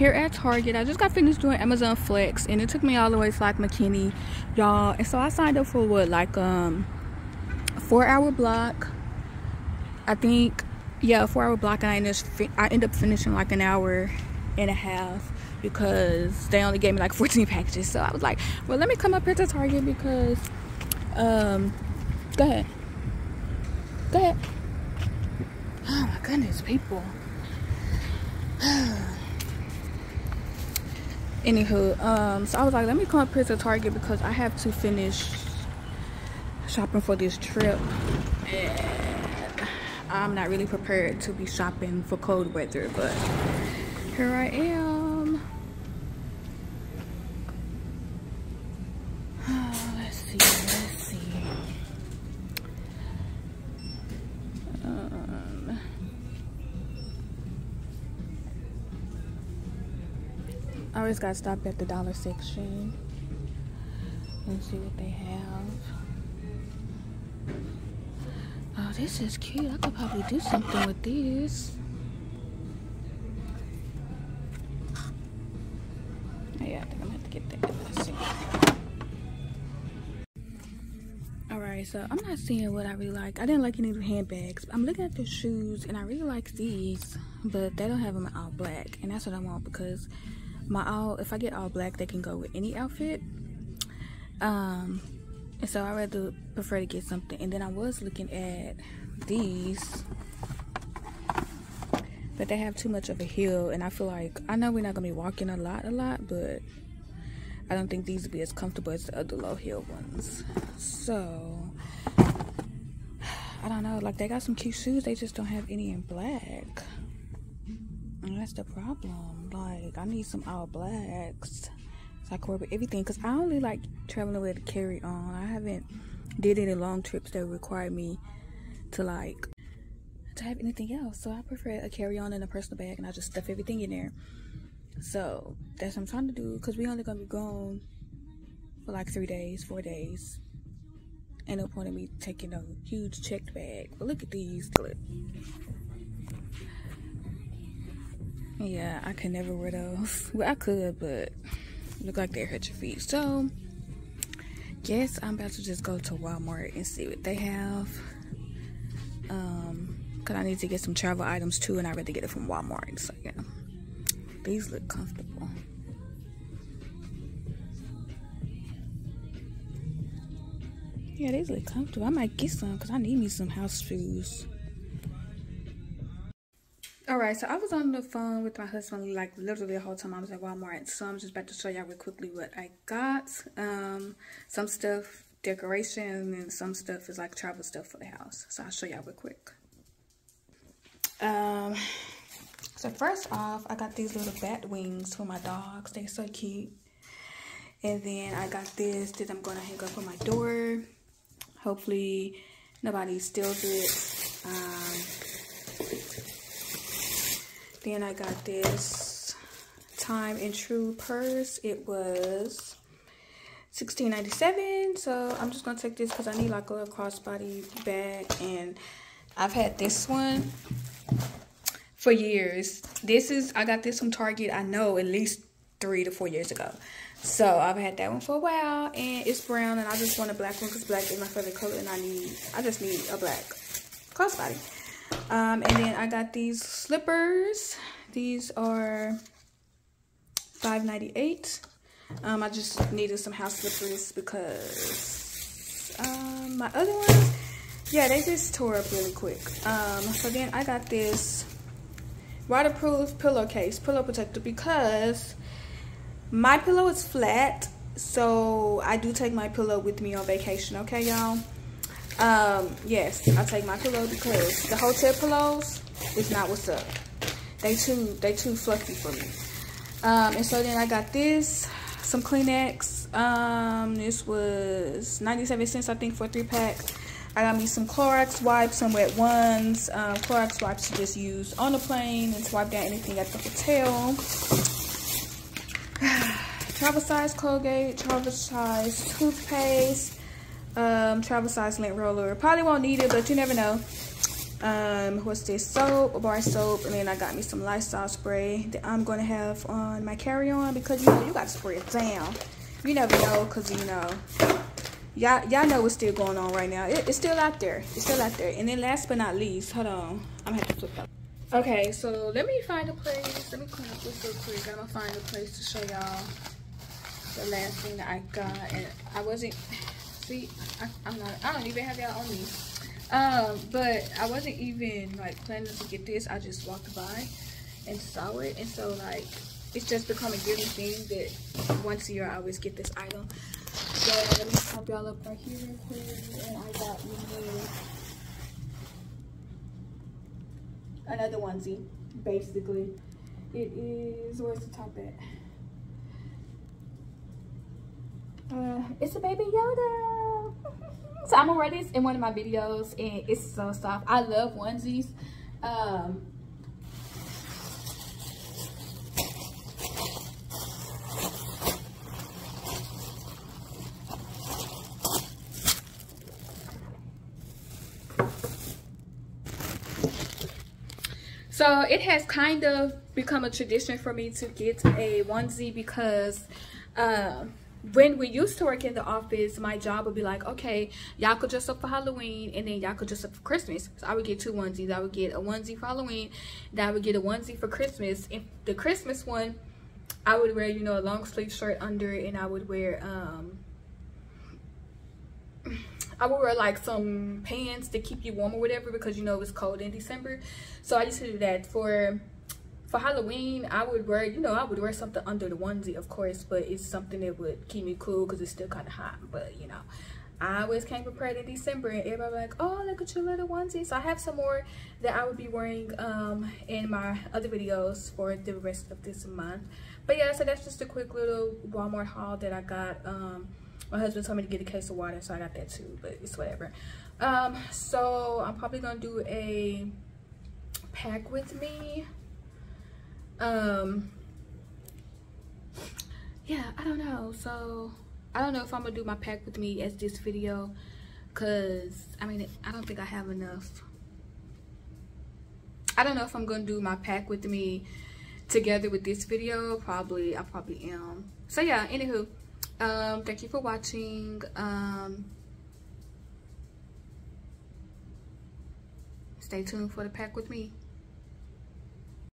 here at Target. I just got finished doing Amazon Flex and it took me all the way to like McKinney, y'all. And so I signed up for what, like um, a four hour block. I think, yeah, a four hour block. And I ended, I ended up finishing like an hour and a half because they only gave me like 14 packages. So I was like, well, let me come up here to Target because, um, go ahead. Go ahead. Oh my goodness, people. Anywho, um, so I was like, let me come up here to Target because I have to finish shopping for this trip. And I'm not really prepared to be shopping for cold weather, but here I am. I always gotta stop at the dollar section and see what they have. Oh, this is cute. I could probably do something with these. Oh, yeah, I think I'm gonna have to get that. Let's see. Alright, so I'm not seeing what I really like. I didn't like any of the handbags. I'm looking at the shoes and I really like these, but they don't have them all black. And that's what I want because my all if I get all black they can go with any outfit. Um and so I rather prefer to get something. And then I was looking at these but they have too much of a heel. And I feel like I know we're not gonna be walking a lot a lot but I don't think these would be as comfortable as the other low heel ones. So I don't know. Like they got some cute shoes. They just don't have any in black and that's the problem. Like, I need some all blacks. So I can wear with everything. Because I only like traveling with a carry on. I haven't did any long trips that require me to like to have anything else. So I prefer a carry on and a personal bag and I just stuff everything in there. So that's what I'm trying to do. Because we only gonna be gone for like three days, four days. And no point in me taking a huge checked bag. But look at these. Look. Yeah, I could never wear those. Well, I could, but look like they hurt your feet. So, guess I'm about to just go to Walmart and see what they have. Um, cause I need to get some travel items too, and I rather get it from Walmart. So yeah, these look comfortable. Yeah, these look comfortable. I might get some because I need me some house shoes all right so i was on the phone with my husband like literally the whole time. I was at walmart so i'm just about to show y'all real quickly what i got. Um some stuff decoration and some stuff is like travel stuff for the house. So i'll show y'all real quick. Um so first off i got these little bat wings for my dogs. They're so cute. And then i got this that i'm gonna hang up on my door. Hopefully nobody steals it. Um then I got this Time and Tru purse. It was $16.97. So I'm just going to take this because I need like a little crossbody bag. And I've had this one for years. This is, I got this from Target, I know, at least three to four years ago. So I've had that one for a while and it's brown and I just want a black one because black is my favorite color and I need, I just need a black crossbody. Um, and then I got these slippers. These are $5.98. Um, I just needed some house slippers because um, my other ones, yeah, they just tore up really quick. Um, so then I got this waterproof pillowcase, pillow protector, because my pillow is flat. So I do take my pillow with me on vacation, okay, y'all? Um, yes, I take my pillow because the hotel pillows is not what's up. They too they too fluffy for me. Um, and so then I got this, some Kleenex. Um, this was 97 cents I think for a three pack. I got me some Clorox wipes, some wet ones. Um, Clorox wipes to just use on the plane and swipe down anything at the hotel. travel size Colgate, travel size toothpaste, um, travel size lint roller. Probably won't need it, but you never know. um what's this? Soap bar soap and then i got me some lysol spray that i'm gonna have on my carry-on because you know you gotta spray it down. You never know because you know y'all y'all know what's still going on right now. It, it's still out there. It's still out there. And then last but not least hold on. I'm gonna have to flip that. Okay so let me find a place. Let me clean up this real quick. I'm gonna find a place to show y'all the last thing that i got. And i wasn't see I, i'm not i don't even have y'all on me um, but I wasn't even like planning to get this. I just walked by and saw it. And so like, it's just become a given thing that once a year I always get this item. So let me pop y'all up right here real quick. And I got another onesie, basically. It is, where's the top at? Uh, it's a baby Yoda. so I'm gonna wear this in one of my videos and it's so soft. I love onesies. Um, so it has kind of become a tradition for me to get a onesie because um, when we used to work in the office, my job would be like, okay, y'all could dress up for Halloween and then y'all could dress up for Christmas. So I would get two onesies. I would get a onesie for Halloween, then I would get a onesie for Christmas. And the Christmas one, I would wear, you know, a long sleeve shirt under it and I would wear, um, I would wear like some pants to keep you warm or whatever because you know it's cold in December. So I used to do that for for Halloween, I would wear, you know, I would wear something under the onesie, of course, but it's something that would keep me cool because it's still kind of hot. But, you know, I always came prepared in December and everybody like, oh, look at your little onesie. So I have some more that I would be wearing um, in my other videos for the rest of this month. But yeah, so that's just a quick little Walmart haul that I got. Um, my husband told me to get a case of water, so I got that too, but it's whatever. Um, so I'm probably going to do a pack with me um yeah i don't know. So i don't know if i'm gonna do my pack with me as this video because i mean i don't think i have enough. I don't know if i'm gonna do my pack with me together with this video. Probably i probably am. So yeah anywho um thank you for watching. Um stay tuned for the pack with me